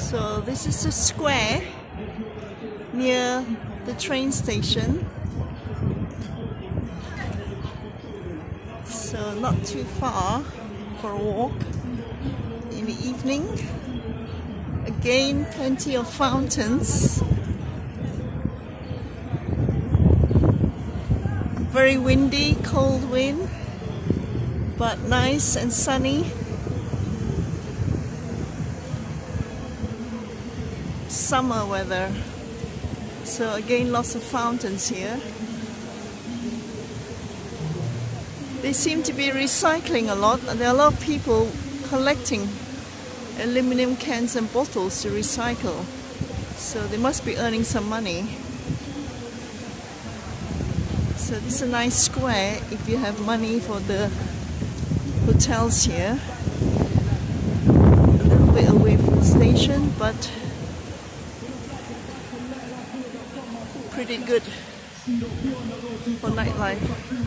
So this is a square near the train station. So not too far for a walk in the evening. Again, plenty of fountains. Very windy, cold wind, but nice and sunny. Summer weather. So again, lots of fountains here. They seem to be recycling a lot. There are a lot of people collecting aluminum cans and bottles to recycle. So they must be earning some money. So this is a nice square if you have money for the hotels here. A little bit away from the station, but pretty good for nightlife.